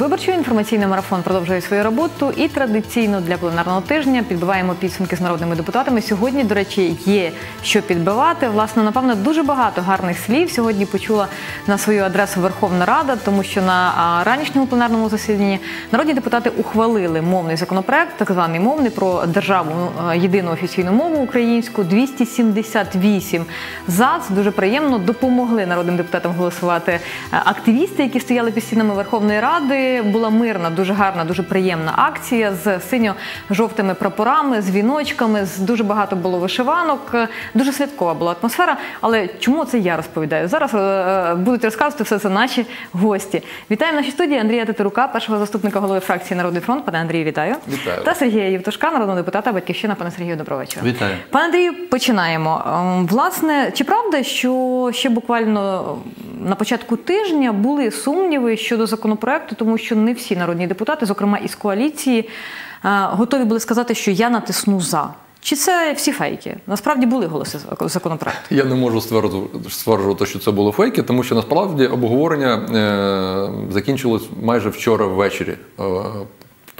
Виборчий інформаційний марафон продовжує свою роботу і традиційно для пленарного тижня підбиваємо підсумки з народними депутатами. Сьогодні, до речі, є що підбивати. Власне, напевно, дуже багато гарних слів сьогодні почула на свою адресу Верховна Рада, тому що на ранішньому пленарному засіданні народні депутати ухвалили мовний законопроект, так званий мовний про державу е, єдину офіційну мову українську. 278 за це дуже приємно допомогли народним депутатам голосувати е, активісти, які стояли під стінами Верховної Ради. Була мирна, дуже гарна, дуже приємна акція з синьо-жовтими прапорами, з віночками. З дуже багато було вишиванок. Дуже святкова була атмосфера. Але чому це я розповідаю? Зараз е, будуть розказувати все це наші гості. Вітаю в нашій студії Андрія Тетерука, першого заступника голови фракції Народний фронт. Пане Андрію, вітаю. Вітаю. Та Сергія Євтушка, народного депутата Батьківщина. Пане Сергію, доброго вечора. Вітаю. Пане Андрію, починаємо. Ем, Власне, чи правда, що ще буквально на початку тижня були сумніви щодо законопроекту, тому що не всі народні депутати, зокрема із коаліції, е, готові були сказати, що я натисну за. Чи це всі фейки? Насправді були голоси за законопроект. Я не можу стверджувати, що це було фейки, тому що насправді обговорення е, закінчилось майже вчора ввечері.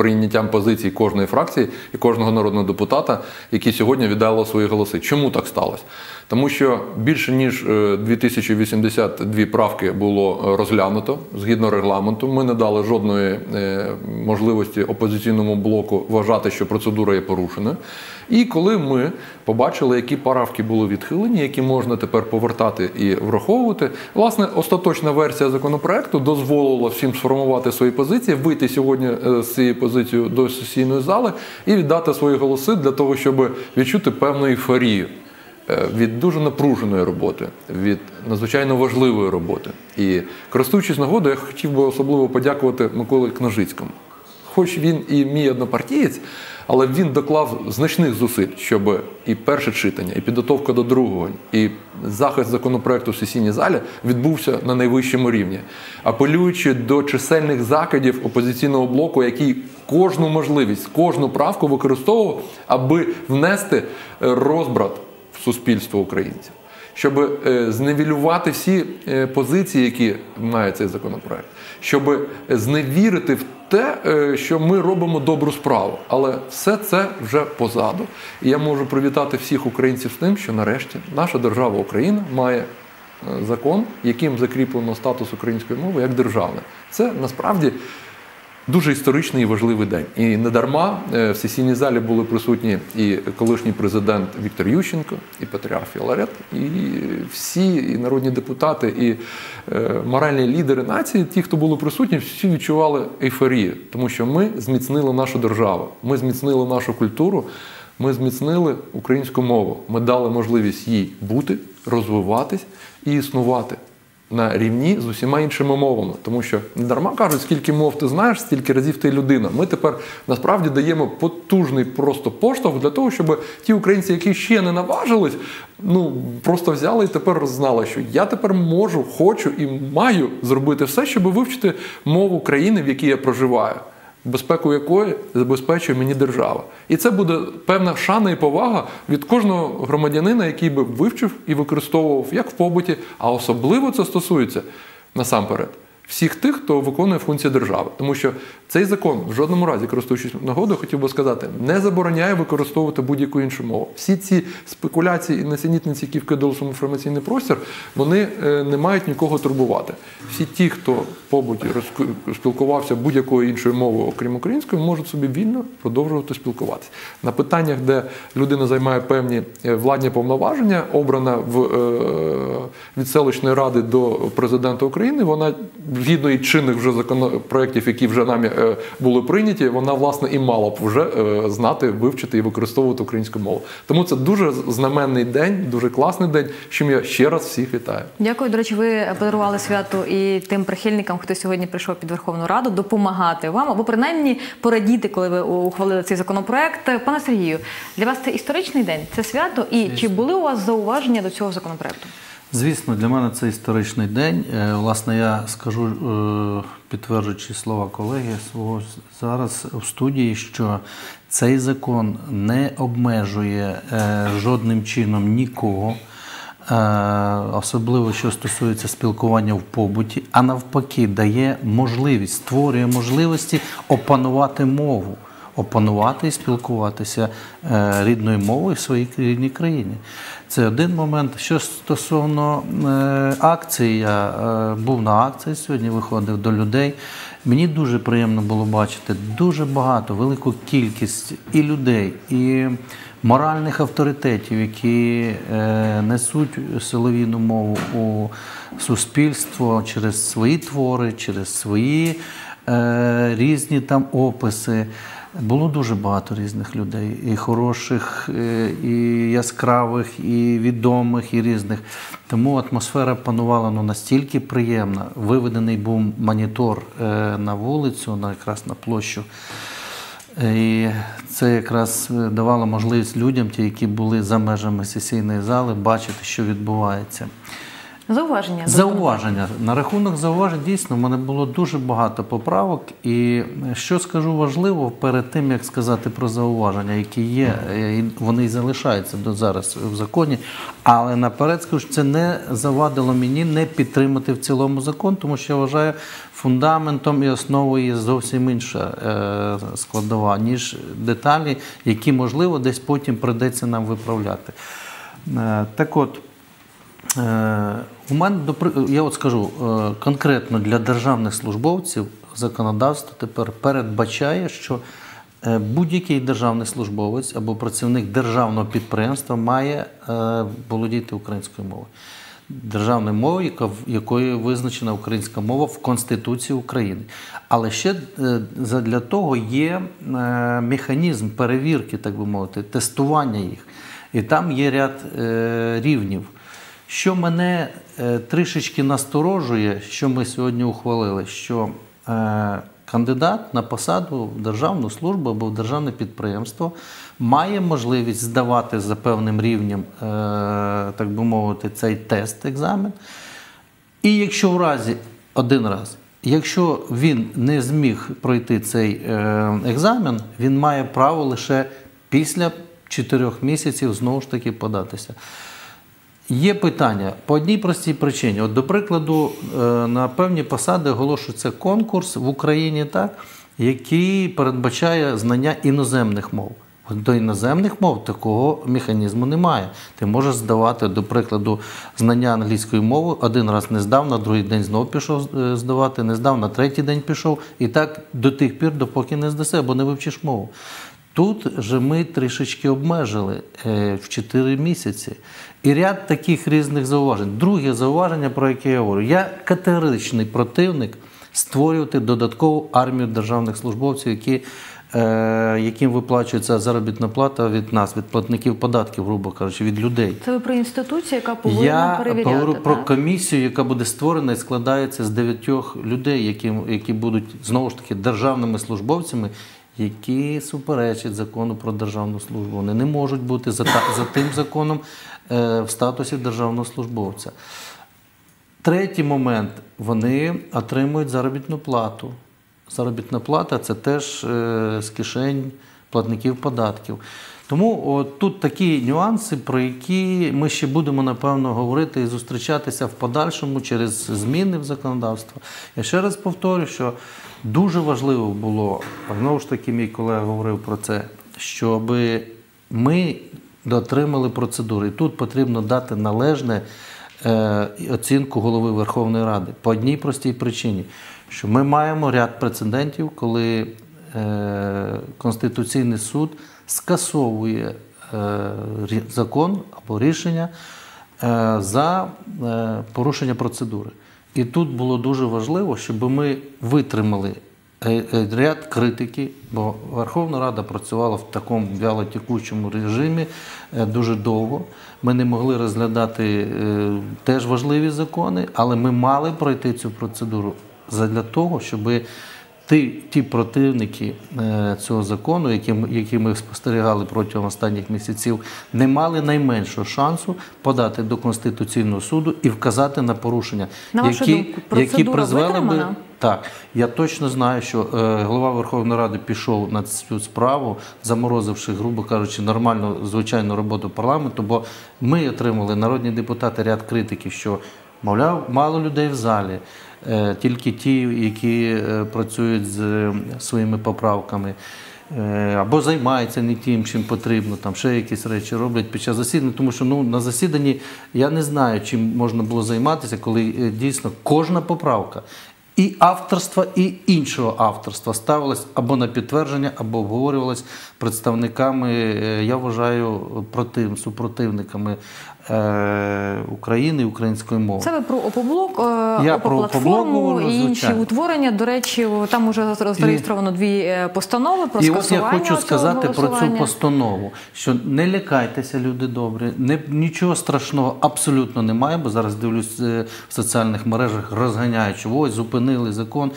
Е, Прийняттям позицій кожної фракції і кожного народного депутата, які сьогодні віддали свої голоси. Чому так сталося? Тому що більше ніж е, 2082 правки було розглянуто згідно регламенту. Ми не дали жодної е, можливості опозиційному блоку вважати, що процедура є порушеною. І коли ми побачили, які правки були відхилені, які можна тепер повертати і враховувати, власне, остаточна версія законопроекту дозволила всім сформувати свої позиції, вийти сьогодні е, з цією позицією до сесійної зали і віддати свої голоси для того, щоб відчути певну ейфорію е, від дуже напруженої роботи, від надзвичайно важливої роботи. І користуючись нагодою, я хотів би особливо подякувати Миколі Кнажицькому. Хоч він і мій однопартієць, але він доклав значних зусиль, щоб і перше читання, і підготовка до другого, і захист законопроекту в сесійній залі відбувся на найвищому рівні, апелюючи до чисельних закидів опозиційного блоку, який кожну можливість, кожну правку використовував, аби внести розбрат в суспільство українців. Щоб е, зневілювати всі е, позиції, які має цей законопроект, щоб зневірити в те, е, що ми робимо добру справу. Але все це вже позаду. І я можу привітати всіх українців з тим, що нарешті наша держава Україна має е, закон, яким закріплено статус української мови як державне. Це насправді. Дуже історичний і важливий день. І не дарма е, в сесійній залі були присутні і колишній президент Віктор Ющенко, і Патріарх Філарет, і всі і народні депутати, і е, моральні лідери нації, ті, хто були присутні, всі відчували ейфорію, тому що ми зміцнили нашу державу, ми зміцнили нашу культуру, ми зміцнили українську мову. Ми дали можливість їй бути, розвиватись і існувати на рівні з усіма іншими мовами, тому що не дарма кажуть, скільки мов ти знаєш, стільки разів ти людина. Ми тепер насправді даємо потужний просто поштовх для того, щоб ті українці, які ще не наважились, ну просто взяли і тепер знали, що я тепер можу, хочу і маю зробити все, щоб вивчити мову країни, в якій я проживаю. Безпеку якої забезпечує мені держава, і це буде певна шана і повага від кожного громадянина, який би вивчив і використовував як в побуті, а особливо це стосується насамперед всіх тих, хто виконує функції держави. Тому що цей закон в жодному разі, користуючись нагодою, хотів би сказати, не забороняє використовувати будь-яку іншу мову. Всі ці спекуляції і несенітниці, які вкидалися в інформаційний простір, вони е, не мають нікого турбувати. Всі ті, хто побуті спілкувався будь-якою іншою мовою, окрім української, можуть собі вільно продовжувати спілкуватися. На питаннях, де людина займає певні е, владні повноваження, обрана в е, від селищної ради до президента України, вона згідно і чинних вже законопроєктів, які вже нами е, були прийняті, вона власне і мала б вже е, знати, вивчити і використовувати українську мову. Тому це дуже знаменний день, дуже класний день. з Чим я ще раз всіх вітаю. Дякую. До речі, ви подарували свято і тим прихильникам, хто сьогодні прийшов під Верховну Раду, допомагати вам або принаймні порадіти, коли ви ухвалили цей законопроект. Пане Сергію, для вас це історичний день, це свято. І чи були у вас зауваження до цього законопроекту? Звісно, для мене це історичний день. Е, власне, я скажу, е, підтверджуючи слова колеги свого зараз в студії, що цей закон не обмежує е, жодним чином нікого. особливо що стосується спілкування в побуті, а навпаки, дає можливість, створює можливості опанувати мову, опанувати і спілкуватися е, рідною мовою в своїй рідній країні. Це один момент. Що стосовно е, акції, я е, був на акції сьогодні, виходив до людей. Мені дуже приємно було бачити дуже багато, велику кількість і людей, і моральних авторитетів, які несуть солов'їну мову у суспільство через свої твори, через свої різні там описи. Було дуже багато різних людей, і хороших, е, і яскравих, і відомих, і різних. Тому атмосфера панувала ну, настільки приємна. Виведений був монітор е, на вулицю, на якраз на площу. Е, І це якраз давало можливість людям, ті, які були за межами сесійної зали, бачити, що відбувається. Зауваження. Зауваження. На рахунок зауважень дійсно в мене було дуже багато поправок. І що скажу важливо перед тим, як сказати про зауваження, які є, е, вони і залишаються до зараз в законі. Але наперед скажу, що це не завадило мені не підтримати в цілому закон, тому що я вважаю, фундаментом і основою є зовсім інша е, складова, ніж деталі, які можливо десь потім прийдеться нам виправляти. Е, Так от. Е, У мене я от скажу е, конкретно для державних службовців законодавство тепер передбачає, що е, будь-який державний службовець або працівник державного підприємства має володіти українською мовою. Державною мовою, якою визначена українська мова в Конституції України. Але ще для того є механізм перевірки, так би мовити, тестування їх. І там є ряд рівнів. Що мене е, трішечки насторожує, що ми сьогодні ухвалили, що е, кандидат на посаду в державну службу або в державне підприємство має можливість здавати за певним рівнем, е, так би мовити, цей тест, екзамен. І якщо в разі один раз, якщо він не зміг пройти цей екзамен, він має право лише після чотирьох місяців знову ж таки податися. Є питання по одній простій причині. От, до прикладу, е, на певні посади оголошується конкурс в Україні, так, який передбачає знання іноземних мов. До іноземних мов такого механізму немає. Ти можеш здавати, до прикладу, знання англійської мови, один раз не здав, на другий день знову пішов е, здавати, не здав, на третій день пішов. І так до тих пір, допоки не здаси, або не вивчиш мову. Тут же ми трішечки обмежили е, в 4 місяці. І ряд таких різних зауважень. Друге зауваження, про яке я говорю, я категоричний противник створювати додаткову армію державних службовців, які, е, яким виплачується заробітна плата від нас, від платників податків, грубо кажучи, від людей. Це ви про інституцію, яка повинна Я перевіряти. говорю про комісію, яка буде створена і складається з дев'ятьох людей, які, які будуть знову ж таки державними службовцями, які суперечать закону про державну службу. Вони не можуть бути за, за тим законом е, в статусі державного службовця. Третій момент вони отримують заробітну плату. Заробітна плата це теж е, з кишень платників податків. Тому от, тут такі нюанси, про які ми ще будемо напевно говорити і зустрічатися в подальшому через зміни в законодавство. Я ще раз повторю, що дуже важливо було, знову ж таки, мій колега говорив про це, щоб ми дотримали процедури. І тут потрібно дати належне е, оцінку голови Верховної Ради по одній простій причині, що ми маємо ряд прецедентів, коли е, Конституційний суд скасовує е, закон або рішення е, за е, порушення процедури. І тут було дуже важливо, щоб ми витримали ряд критики, бо Верховна Рада працювала в такому вялотекучому режимі дуже довго. Ми не могли розглядати теж важливі закони, але ми мали пройти цю процедуру для того, щоб ті, ті противники е, цього закону, які, які ми спостерігали протягом останніх місяців, не мали найменшого шансу подати до Конституційного суду і вказати на порушення, На які, думку, які призвели би. Так, я точно знаю, що е, голова Верховної Ради пішов на цю справу, заморозивши, грубо кажучи, нормальну звичайну роботу парламенту, бо ми отримали народні депутати ряд критиків, що мовляв, мало людей в залі, тільки ті, які е, працюють з е, своїми поправками. Е, Або займаються не тим, чим потрібно, там ще якісь речі роблять під час засідання, тому що ну, на засіданні я не знаю, чим можна було займатися, коли е, дійсно кожна поправка і авторства, і іншого авторства ставилась або на підтвердження, або обговорювалась представниками, е, я вважаю, против, супротивниками е, України і української мови. Це ви про опоблок, е, Я опоплатформу «Опоблок» і інші звичайно. утворення. До речі, там уже зареєстровано дві е, постанови про І от я хочу сказати про цю постанову, що не лякайтеся, люди добрі, не, нічого страшного абсолютно немає, бо зараз дивлюсь е, в соціальних мережах, розганяють, що ось зупинили закон,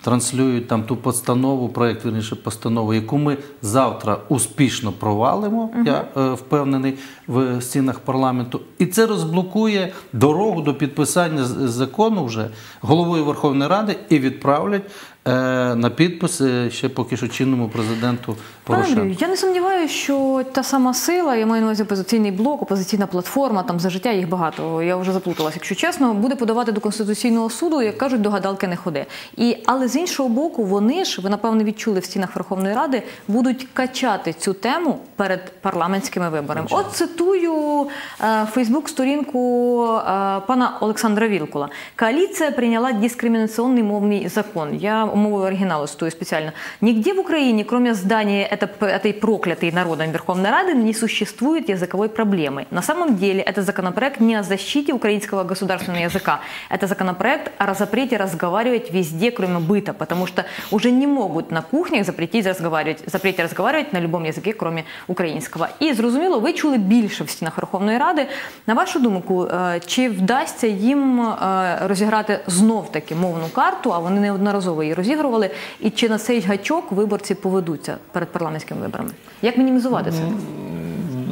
транслюють там ту постанову, проєкт, верніше постанову, яку ми завтра успішно провалимо, я е, впевнений, в стінах парламенту. І це розблокує дорогу до підписання закону вже головою Верховної Ради і відправлять на підпис е, ще поки що чинному президенту Андрію, я не сумніваюся, що та сама сила, я маю на увазі опозиційний блок, опозиційна платформа, там за життя їх багато. Я вже заплуталася, якщо чесно, буде подавати до конституційного суду, як кажуть, до гадалки не ходи. І але з іншого боку, вони ж ви напевно відчули в стінах Верховної Ради, будуть качати цю тему перед парламентськими виборами. От цитую е, Фейсбук-сторінку е, пана Олександра Вілкула. Коаліція прийняла дискримінаційний мовний закон. Я мовою оригіналу стою спеціально. Нигде в Украине, кроме здания это- этой проклятой народом Верховной Рады, не существует языковой проблемы. На самом деле это законопроект не о защите украинского государственного языка. Это законопроект о запрете разговаривать везде, кроме быта, потому что уже не могут на кухнях запретить разговаривать, запрете разговаривать на любом языке, кроме українського. І зрозуміло, ви чули більше в стінах Верховної Ради. На вашу думку, е, чи вдасться їм е, розіграти знов таки мовну карту, а вони неодноразово її розігрували, і чи на цей гачок виборці поведуться перед парламентськими виборами? Як мінімізувати це?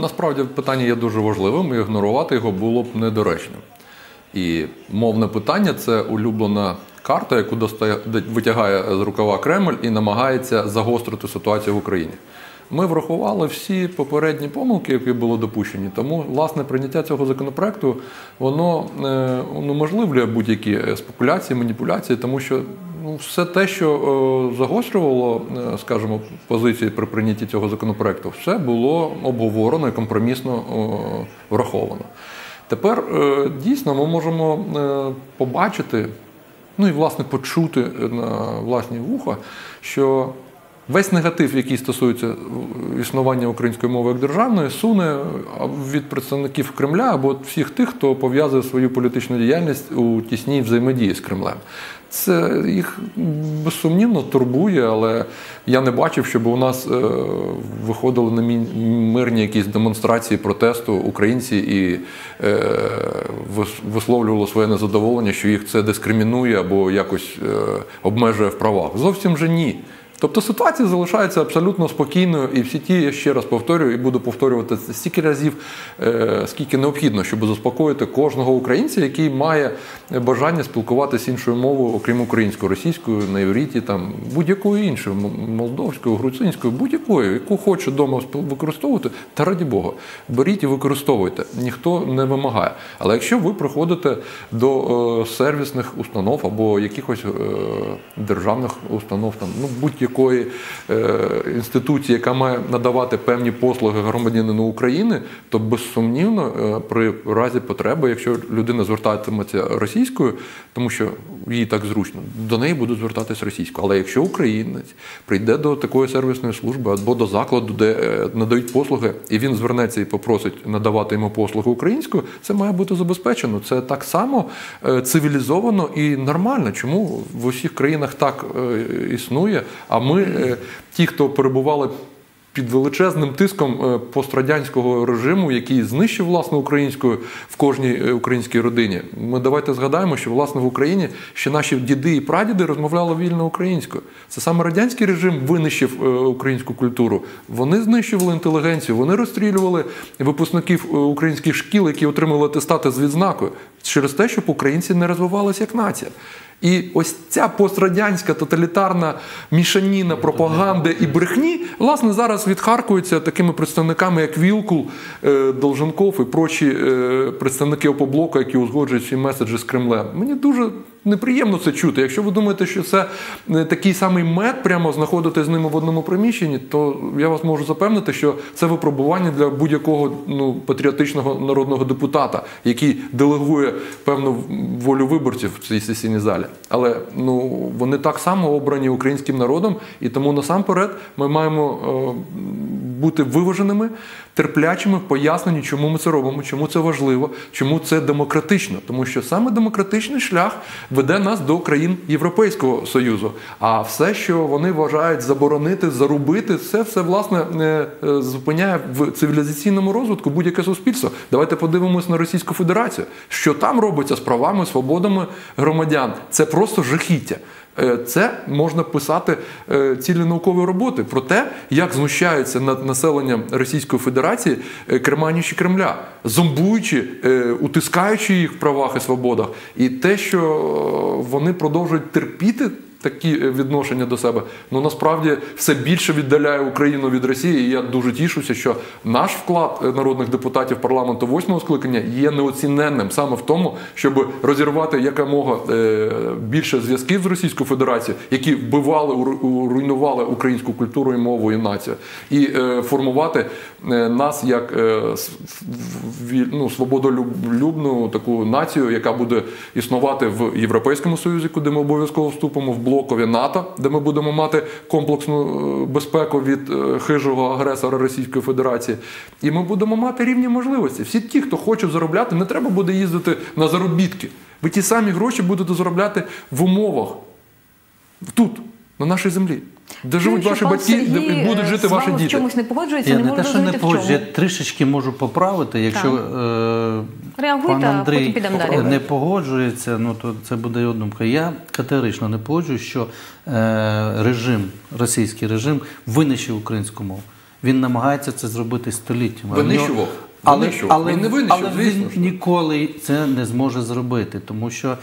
Насправді питання є дуже важливим, і ігнорувати його було б недоречним. І мовне питання це улюблена карта, яку достає, витягає з рукава Кремль і намагається загострити ситуацію в Україні. Ми врахували всі попередні помилки, які були допущені. Тому власне прийняття цього законопроекту воно е, унеможливлює будь-які спекуляції, маніпуляції, тому що ну, все те, що е, загострювало, е, скажімо, позиції при прийнятті цього законопроекту, все було обговорено і компромісно е, враховано. Тепер дійсно ми можемо побачити, ну і власне почути на власні вуха, що весь негатив, який стосується існування української мови як державної, суне від представників Кремля або всіх тих, хто пов'язує свою політичну діяльність у тісній взаємодії з Кремлем. Це їх безсумнівно турбує, але я не бачив, щоб у нас е, виходили на мирні якісь демонстрації протесту українці і е, висловлювали своє незадоволення, що їх це дискримінує або якось е, обмежує в правах. Зовсім же ні. Тобто ситуація залишається абсолютно спокійною, і всі ті, я ще раз повторюю, і буду повторювати це стільки разів, е, скільки необхідно, щоб заспокоїти кожного українця, який має бажання спілкуватися іншою мовою, окрім українською, російською, на івріті, там будь-якою іншою, молдовською, груцинською, будь-якою, яку хоче вдома використовувати, та раді Бога, беріть і використовуйте. Ніхто не вимагає. Але якщо ви приходите до е, сервісних установ або якихось е, державних установ, там ну будь-якої е, інституції, яка має надавати певні послуги громадянину України, то безсумнівно е, при разі потреби, якщо людина звертатиметься російською, тому що їй так зручно, до неї будуть звертатись російською. Але якщо українець прийде до такої сервісної служби або до закладу, де е, надають послуги, і він звернеться і попросить надавати йому послуги українською, це має бути забезпечено. Це так само цивілізовано і нормально. Чому в усіх країнах так існує? А ми, е, ті, хто перебували під величезним тиском е, пострадянського режиму, який знищив власне українську в кожній е, українській родині. Ми давайте згадаємо, що власне в Україні ще наші діди і прадіди розмовляли вільно українською. Це саме радянський режим винищив українську культуру. Вони знищували інтелігенцію, вони розстрілювали випускників українських шкіл, які отримали атестати з відзнакою через те, щоб українці не розвивалися як нація. І ось ця пострадянська тоталітарна мішаніна пропаганди і брехні, власне, зараз відхаркується такими представниками, як Вілкул, е, Долженков і прочі е, представники опоблоку, які узгоджують ці меседжі з Кремлем. Мені дуже неприємно це чути. Якщо ви думаєте, що це е, такий самий мед, прямо знаходити з ними в одному приміщенні, то я вас можу запевнити, що це випробування для будь-якого ну, патріотичного народного депутата, який делегує певну волю виборців в цій сесійній залі. Але ну вони так само обрані українським народом, і тому насамперед ми маємо е, бути виваженими, терплячими в поясненні, чому ми це робимо, чому це важливо, чому це демократично. Тому що саме демократичний шлях веде нас до країн Європейського Союзу. А все, що вони вважають заборонити, зарубити, це все власне е, е, зупиняє в цивілізаційному розвитку будь-яке суспільство. Давайте подивимось на Російську Федерацію, що там робиться з правами, свободами громадян. Це просто жахіття. Е, Це можна писати е, цілі наукові роботи про те, як знущаються над населенням Російської Федерації е, керманіші Кремля, зомбуючи, утискаючи їх в правах і свободах, і те, що вони продовжують терпіти. Такі е, відношення до себе, ну насправді все більше віддаляє Україну від Росії. І я дуже тішуся, що наш вклад е, народних депутатів парламенту восьмого скликання є неоціненним саме в тому, щоб розірвати якомога е, більше зв'язків з Російською Федерацією, які вбивали, руйнували українську культуру і мову і націю, і формувати нас як ну, свободолюбну таку націю, яка буде існувати в Європейському Союзі, куди ми обов'язково вступимо, в блокові НАТО, де ми будемо мати комплексну е, безпеку від е, хижого агресора Російської Федерації. І ми будемо мати рівні можливості. Всі ті, хто хоче заробляти, не треба буде їздити на заробітки. Ви ті самі гроші будете заробляти в умовах тут, на нашій землі, де живуть ваші батьки, де Сергій, будуть е, жити ваші в діти. чомусь не погоджується, Я не не те, що не погоджу, я трішечки можу поправити. Якщо е, Реагуйте, пан а Андрій потім підемо далі. не погоджується, ну то це буде його думка. Я категорично не погоджуюсь, що е, режим, російський режим винищив українську мову. Він намагається це зробити століттями. А Винищував. Але, але, Він не винищив, але звісно він ніколи це не зможе зробити, тому що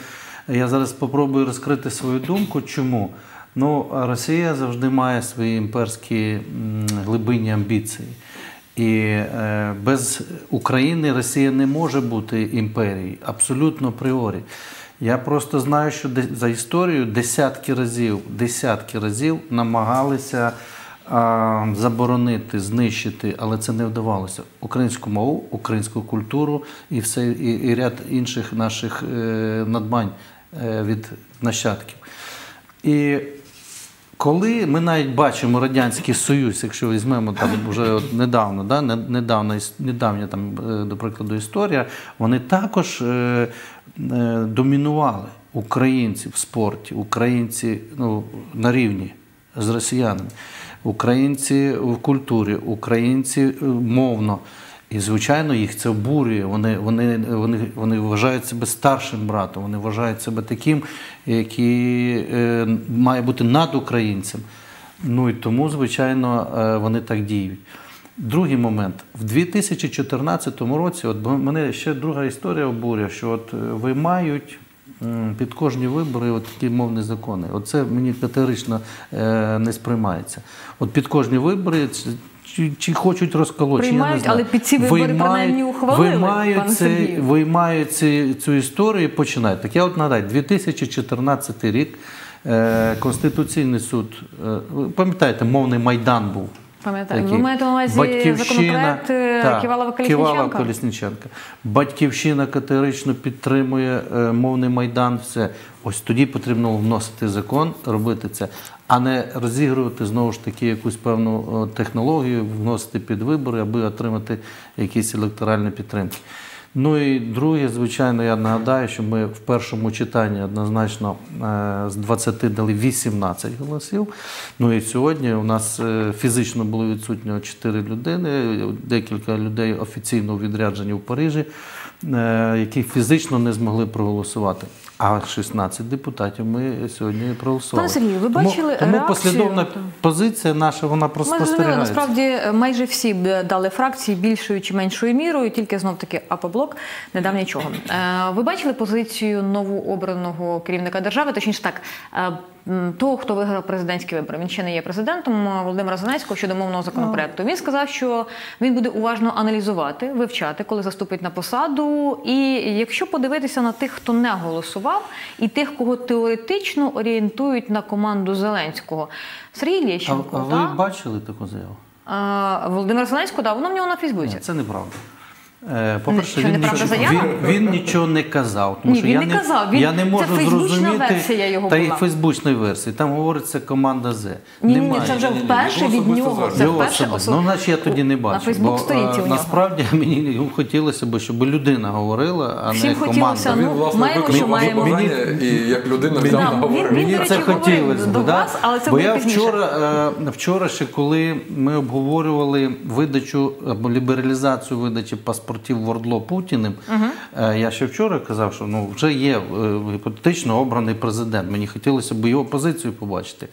я зараз спробую розкрити свою думку. Чому? Ну, Росія завжди має свої імперські глибинні амбіції. І е, без України Росія не може бути імперією, абсолютно апріорі. Я просто знаю, що за історію десятки разів, десятки разів намагалися заборонити, знищити, але це не вдавалося. Українську мову, українську культуру і все, і, і ряд інших наших е, надбань е, від нащадків. І коли ми навіть бачимо Радянський Союз, якщо візьмемо там вже от недавно, да, не- недавно, недавня там, е, до прикладу, історія, вони також е, е, домінували українці в спорті, українці ну, на рівні з росіянами, українці в культурі, українці е, мовно. І, звичайно, їх це обурює. Вони, вони, вони, вони вважають себе старшим братом, вони вважають себе таким, який е, має бути над українцем. Ну і тому, звичайно, е, вони так діють. Другий момент. В 2014 році, от мене ще друга історія обурює, що от е, виймають під кожні вибори от такі мовні закони. Оце мені категорично е, не сприймається. От під кожні вибори. Чи, чи хочуть розколоти, чи я не знаю. але під ці вибори принаймні ухвалили, виймають, це, виймають ці, цю історію і починають. Так я от нагадаю, 2014 рік е, Конституційний суд, е, пам'ятаєте, мовний майдан був. Пам'ятаю. Ви маєте на увазі законопроект е, Ківалова-Колісніченка? Ківалова-Колісніченка. Батьківщина категорично підтримує е, мовний майдан. Все. Ось тоді потрібно вносити закон, робити це, а не розігрувати знову ж таки якусь певну е, технологію, вносити під вибори, аби отримати якісь електоральні підтримки. Ну і друге, звичайно, я нагадаю, що ми в першому читанні однозначно е, з 20 дали 18 голосів. Ну і сьогодні у нас е, фізично було відсутньо 4 людини, декілька людей офіційно у відрядженні в Парижі, які фізично не змогли проголосувати. А 16 депутатів ми сьогодні проголосували. Пане Сергію, ви бачили тому, реакцію? послідовна позиція наша, вона просто Ми зрозуміли, насправді майже всі дали фракції більшою чи меншою мірою, тільки знов таки АПО-блок не дав нічого. Е, Ви бачили позицію новообраного керівника держави, точніше так, е, того, хто виграв президентські вибори. Він ще не є президентом Володимира Зеленського щодо мовного законопроекту. Він сказав, що він буде уважно аналізувати, вивчати, коли заступить на посаду. І якщо подивитися на тих, хто не голосував, і тих, кого теоретично орієнтують на команду Зеленського, Сергій А, Лєщенко, а ви та? бачили таку заяву? А, Володимир Зеленського, да, воно в нього на Фейсбуці. Ні, це неправда. Е, По-перше, він, нічого, він, він нічого не казав. Тому Ні, що він я не казав, він- я не можу фейсбучна зрозуміти версія його та й фейсбучної версії. Там говориться команда З. Ні, ні, ні, це вже вперше від нього. Це вперше особисто. особ- Ну, наче я тоді не бачу. На Фейсбук-сторінці бо, у е. Насправді мені хотілося б, щоб людина говорила, а Всім не хотілося, команда. ну, Він, власне, маємо, що маємо. бажання і як людина Мені- взяв Да, він- Мені це хотілося б, да? вас, але це бо я вчора, е, вчора ще коли ми обговорювали видачу або лібералізацію видачі паспортів в Ордло Путіним, Угу. я ще вчора казав, що ну вже є е, гіпотетично обраний президент. Мені хотілося б його позицію побачити.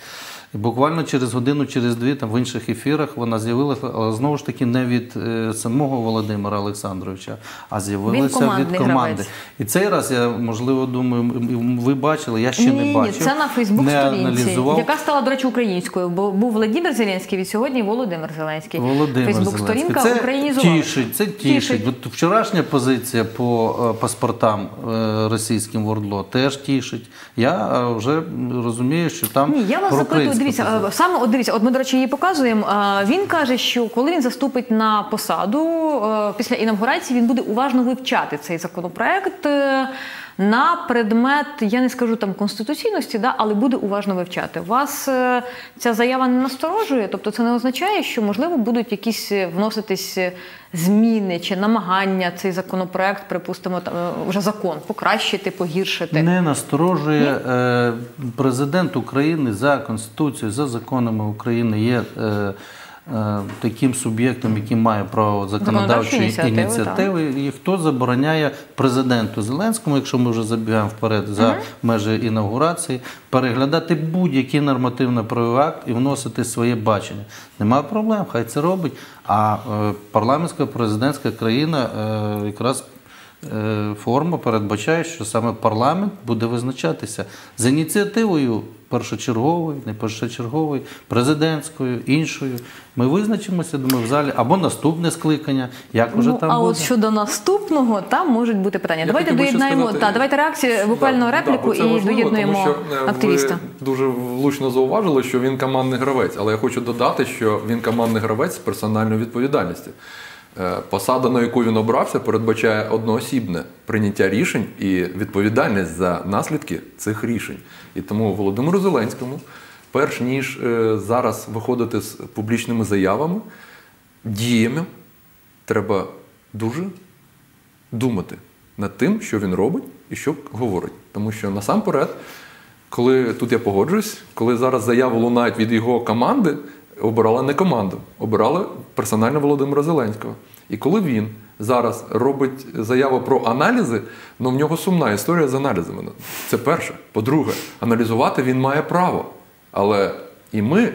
І буквально через годину, через дві, там в інших ефірах вона з'явилася, але знову ж таки не від е, самого Володимира Олександровича, а з'явилася від команди. гравець. І цей раз я можливо думаю, ви бачили, я ще Ні, не ні, бачив. це на Фейсбук сторінці, яка стала, до речі, українською. Бо був Володимир Зеленський, від сьогодні Володимир Зеленський. Володимир Фейсбук сторінка Це українізована. тішить, це тішить. От вчорашня позиція по е, паспортам е, російським в Ордло теж тішить. Я вже розумію, що там Ні, я вас запитую, дивіться, е, саме от дивіться, от ми, до речі, її показуємо. Е, Він каже, що коли він заступить на посаду е, після інавгурації, він буде уважно вивчати цей законопроект. На предмет, я не скажу там конституційності, да, але буде уважно вивчати. Вас е, ця заява не насторожує? Тобто це не означає, що можливо будуть якісь е, вноситись е, зміни чи намагання цей законопроект, припустимо, там вже закон покращити, погіршити. Не насторожує е, президент України за Конституцією, за законами України є таким суб'єктом, який має право законодавчої ініціативи, ініціативи. І хто забороняє президенту Зеленському, якщо ми вже забігаємо вперед за межі інаугурації, переглядати будь-який нормативно-правовий акт і вносити своє бачення. Немає проблем, хай це робить. А е, парламентська президентська країна е, якраз Е, форма передбачає, що саме парламент буде визначатися з ініціативою першочерговою, не першочерговою, президентською, іншою. Ми визначимося, думаю, в залі або наступне скликання, як уже Ну, там а буде. от щодо наступного, там можуть бути питання. Я давайте доєднаємо сказати- та давайте реакцію, буквально Да, репліку да, і важливо, доєднуємо тому що, е, активіста. Ви дуже влучно зауважили, що він командний гравець, але я хочу додати, що він командний гравець з персональною відповідальністю. Е, Посада, на яку він обрався, передбачає одноосібне прийняття рішень і відповідальність за наслідки цих рішень. І тому Володимиру Зеленському, перш ніж е, зараз виходити з публічними заявами, діями, треба дуже думати над тим, що він робить і що говорить. Тому що насамперед, коли тут я погоджуюсь, коли зараз заяви лунають від його команди, обирали не команду, обирали персонально Володимира Зеленського. І коли він зараз робить заяву про аналізи, ну в нього сумна історія з аналізами. Це перше. По-друге, аналізувати він має право. Але і ми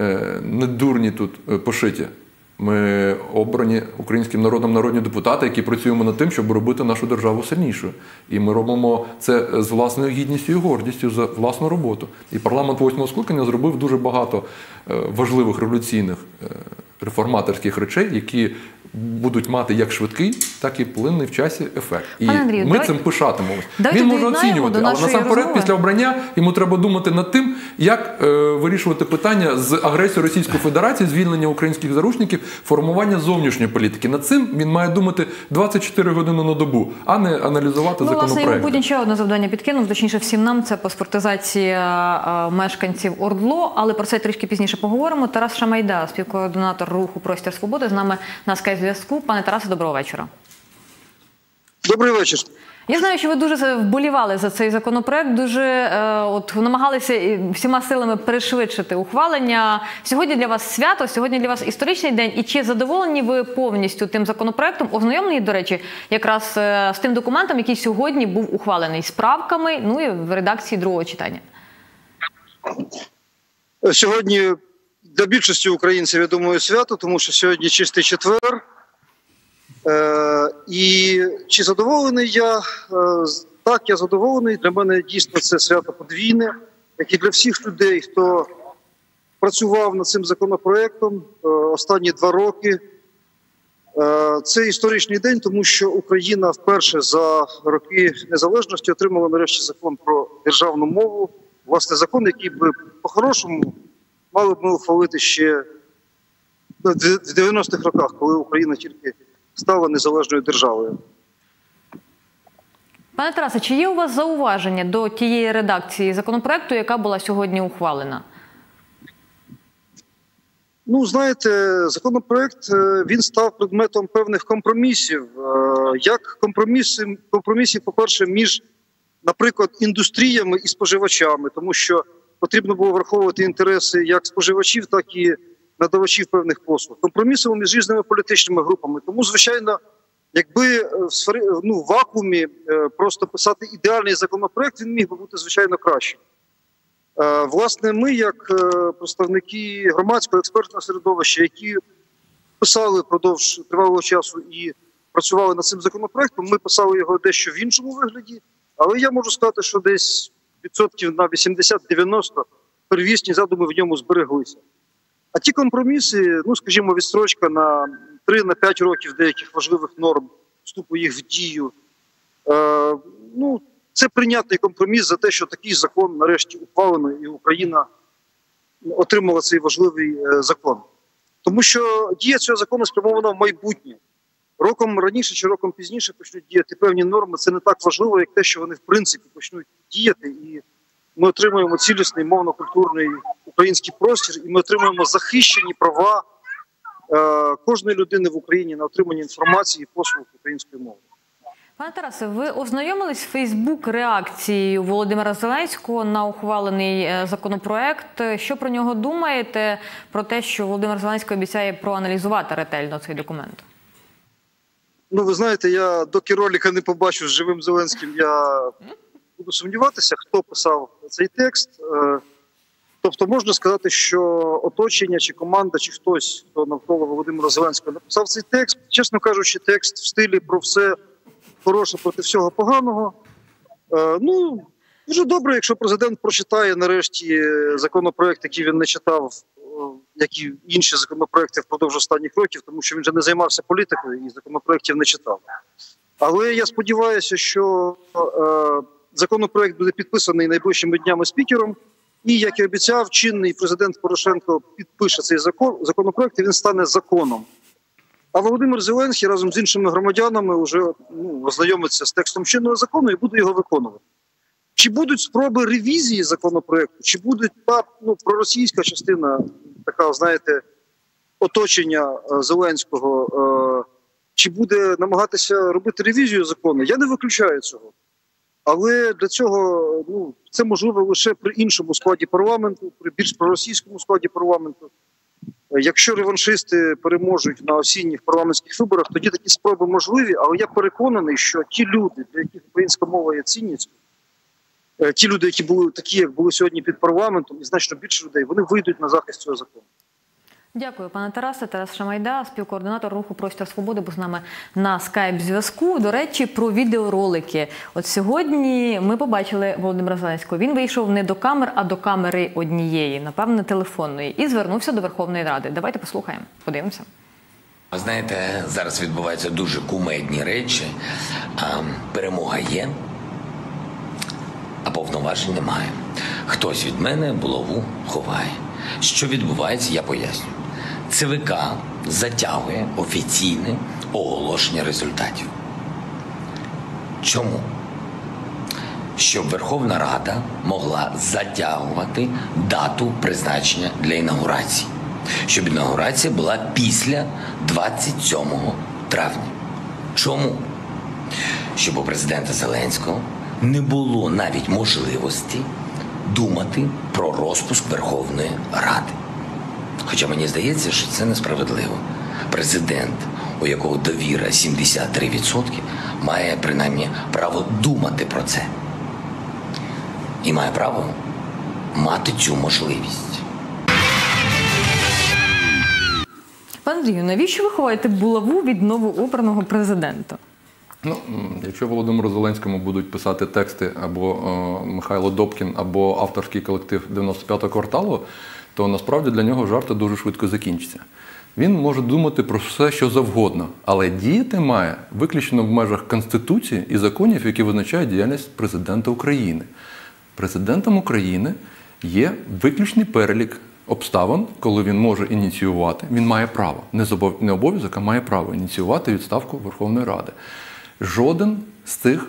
е, не дурні тут е, пошиті. Ми обрані українським народом народні депутати, які працюємо над тим, щоб робити нашу державу сильнішою. І ми робимо це з власною гідністю і гордістю за власну роботу. І парламент восьмого скликання зробив дуже багато е, важливих революційних е, реформаторських речей, які будуть мати як швидкий, так і плинний в часі ефект. І Пане Андрію, ми давай- цим пишатимемось. давайте Він може оцінювати, але насамперед, розмови. після обрання йому треба думати над тим, як е, вирішувати питання з агресією Російської Федерації, звільнення українських заручників, формування зовнішньої політики. Над цим він має думати 24 години на добу, а не аналізувати Ну, власне, законопроект. Путін ще одне завдання підкинув, точніше всім нам це паспортизація е, мешканців Ордло, але про це трішки пізніше поговоримо. Тарас Шамайда, співкоординатор руху Простір Свободи, з нами на скайзв'язку. Пане Тарасе, доброго вечора. Добрий вечір. Я знаю, що ви дуже вболівали за цей законопроект, дуже е, от намагалися всіма силами перешвидшити ухвалення. Сьогодні для вас свято, сьогодні для вас історичний день. І чи задоволені ви повністю тим законопроектом? Ознайомлені, до речі, якраз е, з тим документом, який сьогодні був ухвалений з правками, ну і в редакції другого читання. Сьогодні для більшості українців, я думаю, свято, тому що сьогодні чистий четвер. Е, і чи задоволений я? Е, так, я задоволений. Для мене дійсно це свято подвійне, як і для всіх людей, хто працював над цим законопроектом е, останні два роки. Це історичний день, тому що Україна вперше за роки незалежності отримала нарешті закон про державну мову. Власне, закон, який би по-хорошому мали б ми ухвалити ще в 90-х роках, коли Україна тільки стала незалежною державою. Пане Тарасе, чи є у вас зауваження до тієї редакції законопроекту, яка була сьогодні ухвалена? Ну, знаєте, законопроект е, він став предметом певних компромісів. Е, Як компроміси, компромісів, по-перше, між, наприклад, індустріями і споживачами, тому що потрібно було враховувати інтереси як споживачів, так і надавачів певних послуг. Компроміси між різними політичними групами. Тому, звичайно, якби е, в сфері- ну, в вакуумі е, просто писати ідеальний законопроект, він міг би бути звичайно кращим. Е, Власне, ми, як представники громадського експертного середовища, які писали впродовж тривалого часу і працювали над цим законопроектом, ми писали його дещо в іншому вигляді. Але я можу сказати, що десь відсотків на 80-90 первісні задуми в ньому збереглися. А ті компроміси, ну скажімо, відстрочка на 3-5 років деяких важливих норм вступу їх в дію. Е, ну, це прийнятний компроміс за те, що такий закон нарешті ухвалено, і Україна отримала цей важливий е, закон. Тому що дія цього закону спрямована в майбутнє. Роком раніше чи роком пізніше почнуть діяти певні норми. Це не так важливо, як те, що вони в принципі почнуть діяти, і ми отримуємо цілісний мовно-культурний український простір, і ми отримуємо захищені права е, кожної людини в Україні на отримання інформації і послуг української мови. Пане Тарасе, ви ознайомились з Фейсбук реакцією Володимира Зеленського на ухвалений е, законопроект. Що про нього думаєте? Про те, що Володимир Зеленський обіцяє проаналізувати ретельно цей документ? Ну, ви знаєте, я доки ролика не побачу з живим Зеленським, я буду сумніватися, хто писав цей текст. Е, Тобто можна сказати, що оточення чи команда, чи хтось, хто навколо Володимира Зеленського написав цей текст, чесно кажучи, текст в стилі про все хороше проти всього поганого. Е, Ну, дуже добре, якщо президент прочитає нарешті законопроект, який він не читав, е, як і інші законопроекти впродовж останніх років, тому що він вже не займався політикою і законопроектів не читав. Але я сподіваюся, що законопроект буде підписаний найближчими днями спікером. І як і обіцяв, чинний президент Порошенко підпише цей закон законопроект, і він стане законом. А Володимир Зеленський разом з іншими громадянами вже ну, ознайомиться з текстом чинного закону і буде його виконувати. Чи будуть спроби ревізії законопроекту, чи буде та ну, проросійська частина, така, знаєте, оточення е, Зеленського, е, чи буде намагатися робити ревізію закону? Я не виключаю цього. Але для цього ну, це можливо лише при іншому складі парламенту, при більш проросійському складі парламенту. Якщо реваншисти переможуть на осінніх парламентських виборах, тоді такі спроби можливі. Але я переконаний, що ті люди, для яких українська мова є цінністю, е, ті люди, які були такі, як були сьогодні під парламентом, і значно більше людей, вони вийдуть на захист цього закону. Дякую, пане Тарасе. Тарас Шамайда, співкоординатор руху Простір Свободи, був з нами на скайп зв'язку. До речі, про відеоролики. От сьогодні ми побачили Володимира Зеленського. Він вийшов не до камер, а до камери однієї, напевне, телефонної, і звернувся до Верховної Ради. Давайте послухаємо, подивимося. Ви знаєте, зараз відбуваються дуже кумедні речі. Перемога є, а повноважень немає. Хтось від мене булаву ховає. Що відбувається, я поясню. ЦВК затягує офіційне оголошення результатів. Чому? Щоб Верховна Рада могла затягувати дату призначення для інаугурації, щоб інаугурація була після 27 травня. Чому? щоб у президента Зеленського не було навіть можливості думати про розпуск Верховної Ради. Хоча мені здається, що це несправедливо. Президент, у якого довіра 73%, має принаймні право думати про це. І має право мати цю можливість. Пане Андрію, навіщо ви ховаєте булаву від новообраного президента? Ну, якщо Володимиру Зеленському будуть писати тексти або е, Михайло Добкін, або авторський колектив 95-го кварталу, то насправді для нього жарти дуже швидко закінчаться. Він може думати про все, що завгодно, але діяти має виключно в межах Конституції і законів, які визначають діяльність президента України. Президентом України є виключний перелік обставин, коли він може ініціювати. Він має право, не обов'язок, а має право ініціювати відставку Верховної Ради. Жоден з цих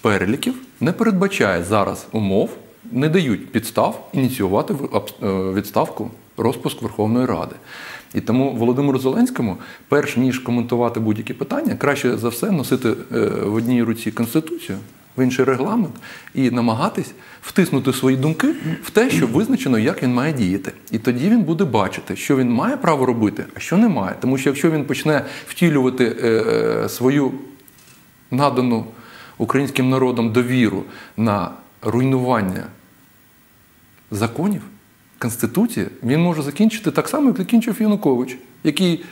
переліків не передбачає зараз умов, не дають підстав ініціювати е, відставку, розпуск Верховної Ради. І тому Володимиру Зеленському, перш ніж коментувати будь-які питання, краще за все носити е, в одній руці Конституцію, в інший регламент і намагатись втиснути свої думки в те, що визначено, як він має діяти. І тоді він буде бачити, що він має право робити, а що не має. Тому що якщо він почне втілювати е, свою надану українським народом довіру на руйнування законів, Конституції, він може закінчити так само, як закінчив Янукович, який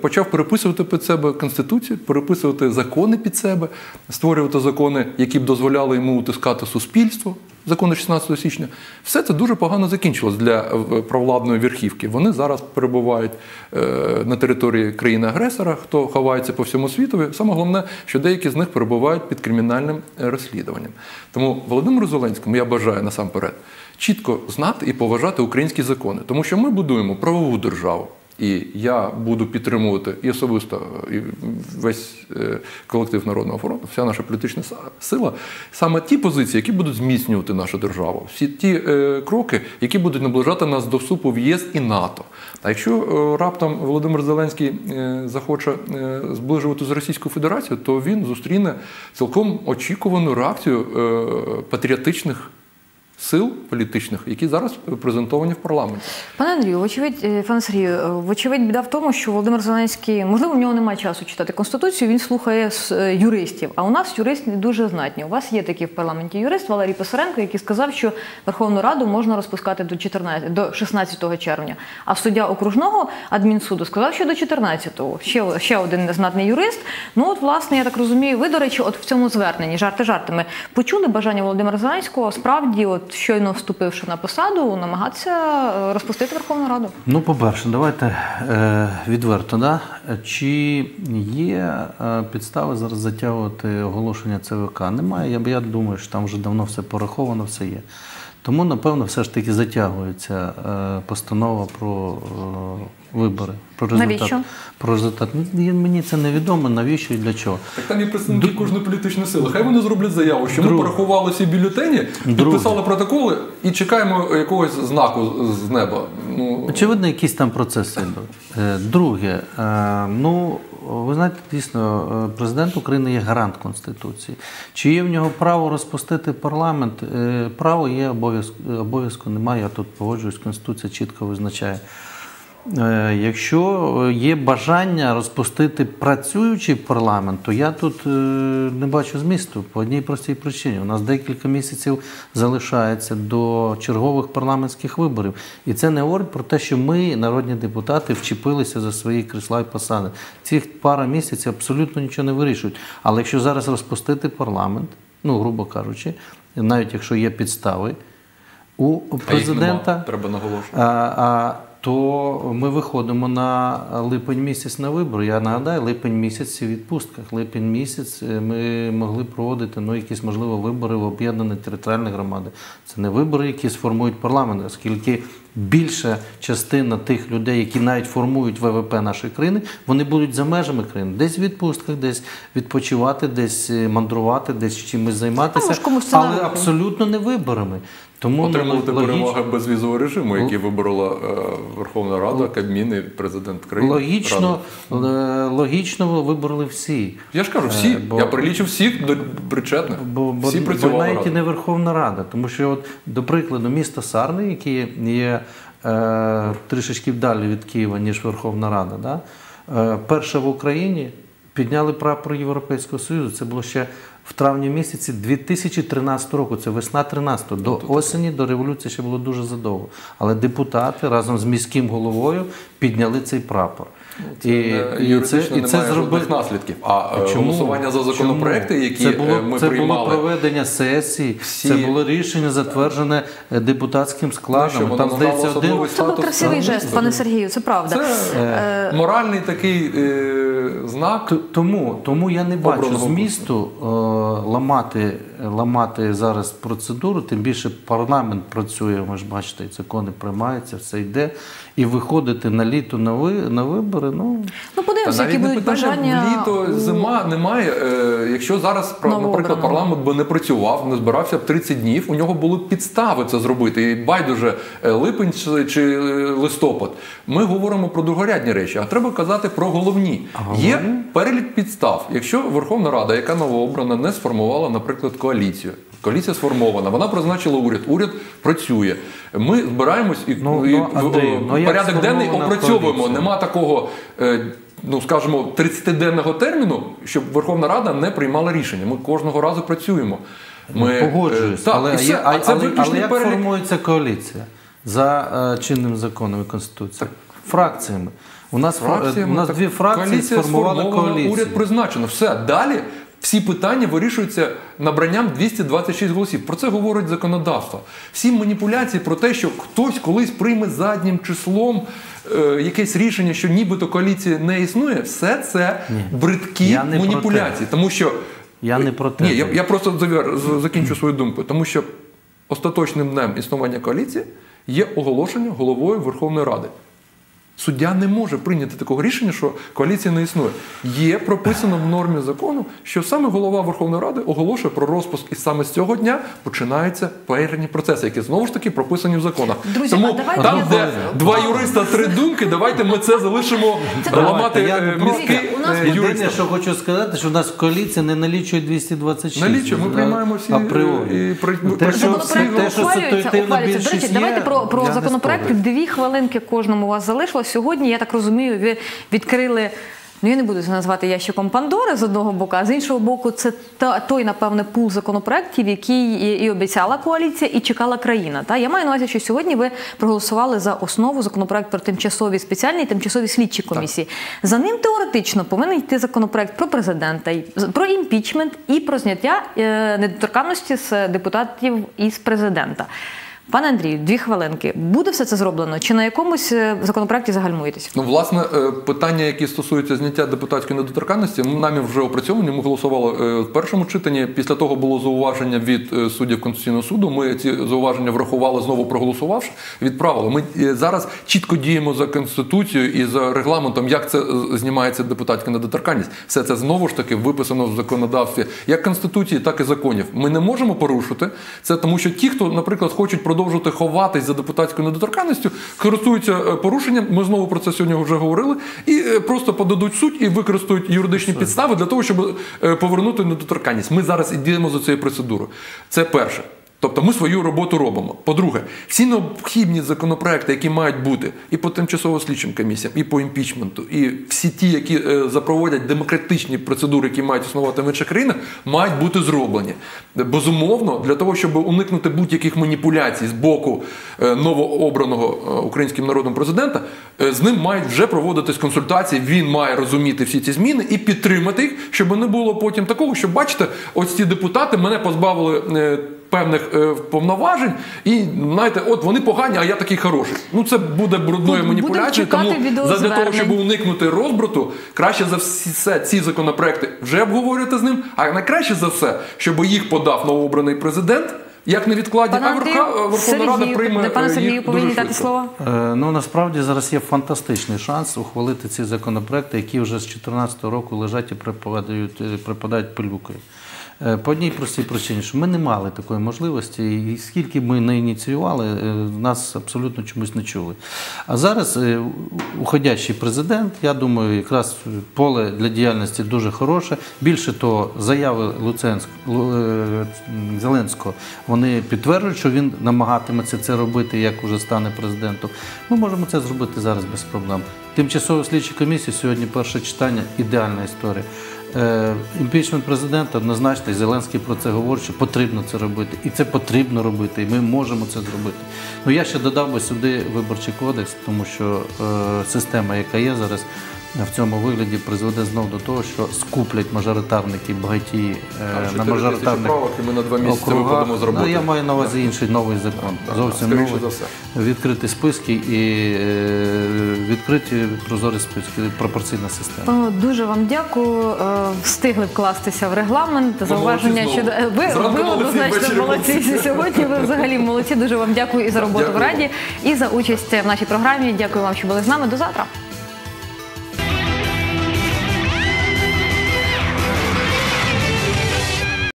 почав переписувати під себе Конституцію, переписувати закони під себе, створювати закони, які б дозволяли йому утискати суспільство, закони 16 січня. Все це дуже погано закінчилось для е, провладної верхівки. Вони зараз перебувають е, на території країни-агресора, хто ховається по всьому світові. Саме головне, що деякі з них перебувають під кримінальним е, розслідуванням. Тому Володимиру Зеленському я бажаю насамперед чітко знати і поважати українські закони, тому що ми будуємо правову державу. І я буду підтримувати і особисто і весь е, колектив Народного фронту, вся наша політична сила, саме ті позиції, які будуть зміцнювати нашу державу, всі ті е, кроки, які будуть наближати нас до вступу в ЄС і НАТО. А якщо е, раптом Володимир Зеленський е, захоче е, зближувати з Російською Федерацією, то він зустріне цілком очікувану реакцію е, патріотичних сил політичних, які зараз презентовані в парламенті. Пане Андрію, вочевидь, е, пане Сергію, е, вочевидь, біда в тому, що Володимир Зеленський, можливо, в нього немає часу читати конституцію. Він слухає е, юристів. А у нас юристи дуже знатні. У вас є такий в парламенті юрист Валерій Писаренко, який сказав, що Верховну Раду можна розпускати до 14, до 16 червня. А суддя окружного адмінсуду сказав, що до 14-го. Ще, ще один незнатний юрист. Ну от, власне, я так розумію, ви, до речі, от в цьому зверненні жарти жартами почули бажання Володимира Зеленського справді, от щойно вступивши на посаду, намагатися е, розпустити Верховну Раду. Ну, по-перше, давайте е, відверто, да? чи є е, підстави зараз затягувати оголошення ЦВК? Немає. Я, я думаю, що там вже давно все пораховано, все є. Тому, напевно, все ж таки затягується постанова про вибори. Про результат. Навіщо? Про результат. Мені- Мені це невідомо, навіщо і для чого. Так там є представники кожної політичної сили. Хай вони зроблять заяву, що ми порахували всі бюлетені, підписали протоколи і чекаємо якогось знаку з неба. Ну Очевидно, якісь там процеси. Е, Друге, е, ну ви знаєте, дійсно, е, президент України є гарант Конституції. Чи є в нього право розпустити парламент? Право є, обов'язку, обов'язку немає. Я тут погоджуюсь, Конституція чітко визначає. Е, Якщо є бажання розпустити працюючий парламент, то я тут е, не бачу змісту по одній простій причині. У нас декілька місяців залишається до чергових парламентських виборів. І це не говорить про те, що ми, народні депутати, вчепилися за свої крісла і посади. Ці пара місяців абсолютно нічого не вирішують. Але якщо зараз розпустити парламент, ну грубо кажучи, навіть якщо є підстави у а президента. нема, треба наголошувати. То ми виходимо на липень місяць на вибори. Я нагадаю, липень місяць у відпустках. Липень місяць е, ми могли проводити ну, якісь, можливо, вибори в об'єднані територіальні громади. Це не вибори, які сформують парламент, оскільки більша частина тих людей, які навіть формують ВВП нашої країни, вони будуть за межами країни, десь в відпустках, десь відпочивати, десь е, мандрувати, десь чимось займатися, але абсолютно не виборами. Тому Отримувати логічно- перемоги безвізового режиму, який виборола е, Верховна Рада, Кабмін і президент країни. Логічно, Рада. е, логічно вибрали всі. Я ж кажу, всі. Е, бо- Я прилічив всіх до причетних. Бо, бо, всі бо працювали. навіть і не Верховна Рада, тому що, от, до прикладу, місто Сарни, яке є е, трішечки далі від Києва, ніж Верховна Рада, да? е, перша в Україні підняли прапор Європейського Союзу. Це було ще в травні місяці 2013 року. Це весна 13-го. До осені, до революції ще було дуже задовго. Але депутати разом з міським головою підняли цей прапор. Це не- юридично немає жодних наслідків. А, е, голосування за законопроекти, Чому? які це було, е, ми це приймали. було проведення сесії, Всі- це було рішення затверджене е, депутатським складом. воно Там здається один. Це був красивий жест, пане Сергію, це правда. Це Е, моральний такий е, знак. Т- Тому, тому я не бачу змісту е, ламати, ламати зараз процедуру, тим більше парламент працює, ви ж бачите, і закони приймаються, все йде. І виходити на літо на, ви, на вибори, ну ну, подивимося, які будуть питання бажання. літо, у- зима немає. Е, якщо зараз, наприклад, парламент би не працював, не збирався б 30 днів, у нього були підстави це зробити. І байдуже е, липень чи, чи е, листопад. Ми говоримо про другорядні речі, а треба казати про головні. Є перелік підстав. Якщо Верховна Рада, яка новообрана, не сформувала, наприклад, коаліцію. Коаліція сформована, вона призначила уряд. Уряд працює. Ми збираємось і, Ну, і ну, Андрій, ну, порядок денний опрацьовуємо. коаліція? Нема такого. е, Ну, скажімо, 30-денного терміну, щоб Верховна Рада не приймала рішення. Ми кожного разу працюємо. Ми, е, Погоджуюсь, так, але, все. є- а це але, але як перелік. формується коаліція за е, чинним законом і конституцією? Фракціями. У нас, Фракціями, у нас так, дві фракції коаліція сформували сформована, коаліцію. Уряд призначено. Все. Далі всі питання вирішуються набранням 226 голосів. Про це говорить законодавство. Всі маніпуляції про те, що хтось колись прийме заднім числом е, якесь рішення, що нібито коаліція не існує, все це бридкі маніпуляції. Тому що Я не про те. Ні, я, я просто закінчу свою думку, тому що остаточним днем існування коаліції є оголошення головою Верховної Ради. Суддя не може прийняти такого рішення, що коаліція не існує. Є прописано в нормі закону, що саме голова Верховної Ради оголошує про розпуск, і саме з цього дня починаються певні процеси, які знову ж таки прописані в законах. Друзі, Тому а давайте там, я де зараз- два юриста, три думки, давайте ми це залишимо Давайте, ламати я е, мізки. У нас е, Єдине, що хочу сказати, що в нас коаліція не налічує 226. Налічує, ми приймаємо всі, апріорі. Те, що, Законопроект те, що ухвалюється. До речі, більшість давайте про, про законопроект. Дві хвилинки кожному у вас залишилось. Сьогодні, я так розумію, ви відкрили. Ну, я не буду це назвати ящиком Пандори з одного боку, а з іншого боку, це та, той, напевне, пул законопроєктів, який і, обіцяла коаліція, і чекала країна. Та? Я маю на увазі, що сьогодні ви проголосували за основу законопроект про тимчасові спеціальні і тимчасові слідчі комісії. За ним теоретично повинен йти законопроект про президента, про імпічмент і про зняття е, недоторканності з депутатів і з президента. Пане Андрію, дві хвилинки. Буде все це зроблено? Чи на якомусь е, законопроекті загальмуєтесь? Ну, власне, е, питання, які стосуються зняття депутатської недоторканності, нами вже опрацьовані. Ми голосували е, в першому читанні. Після того було зауваження від суддів Конституційного суду. Ми ці зауваження врахували знову проголосувавши, відправили. Ми зараз чітко діємо за конституцією і за регламентом, як це знімається депутатська недоторканність. Все це знову ж таки виписано в законодавстві як конституції, так і законів. Ми не можемо порушити це, тому що ті, хто, наприклад, хочуть продовжувати ховатись за депутатською недоторканністю, користуються е, порушенням. Ми знову про це сьогодні вже говорили, і е, просто подадуть суть і використають юридичні підстави для того, щоб е, повернути недоторканність. Ми зараз ідемо за цією процедурою. Це перше. Тобто ми свою роботу робимо. По-друге, всі необхідні законопроекти, які мають бути і по тимчасово слідчим комісіям, і по імпічменту, і всі ті, які е, запровадять демократичні процедури, які мають існувати в інших країнах, мають бути зроблені. Безумовно, для того, щоб уникнути будь-яких маніпуляцій з боку е, новообраного е, українським народом президента, з ним мають вже проводитись консультації. Він має розуміти всі ці зміни і підтримати їх, щоб не було потім такого, що бачите, ось ці депутати мене позбавили. Певних е, повноважень, і знаєте, от вони погані, а я такий хороший. Ну це буде брудною маніпуляцією. Тому задля того, щоб уникнути розбрату, краще за все ці законопроекти вже обговорювати з ним. А найкраще за все, щоб їх подав новообраний президент. Як невідкладні, Пане а Верховна Рада прийме де пане е, Сергію повинні дати слово. Е, Ну насправді зараз є фантастичний шанс ухвалити ці законопроекти, які вже з 2014 року лежать і припадають, припадають пилюкою. Е, По одній простій причині, що ми не мали такої можливості, і скільки ми не ініціювали, е, нас абсолютно чомусь не чули. А зараз е, уходящий президент, я думаю, якраз поле для діяльності дуже хороше. Більше того, заяви Луценськ, Лу- Зеленського вони підтверджують, що він намагатиметься це робити, як уже стане президентом. Ми можемо це зробити зараз без проблем. Тимчасова слідча комісія сьогодні перше читання ідеальна історія. Е, імпічмент президента однозначно, і Зеленський про це говорить, що потрібно це робити. І це потрібно робити, і ми можемо це зробити. Ну я ще додав би сюди виборчий кодекс, тому що е, система, яка є зараз, в цьому вигляді призведе знов до того, що скуплять мажоритарники багаті е, на мажоритарних правок, і ми на два місяці округах. виходимо з роботи. Ну, я маю на увазі інший новий закон. Так, Зовсім скоріше новий. за все. Відкриті списки і е, відкриті прозорі списки, пропорційна система. Дуже вам дякую. Е, Встигли вкластися в регламент. Зауваження молодці щодо знову. ви, Зранку ви молодці, однозначно ввечері молодці молодці. сьогодні. Ви взагалі молодці. Дуже вам дякую і за роботу в Дякую раді, і за участь в нашій програмі. Дякую вам, що були з нами. До завтра.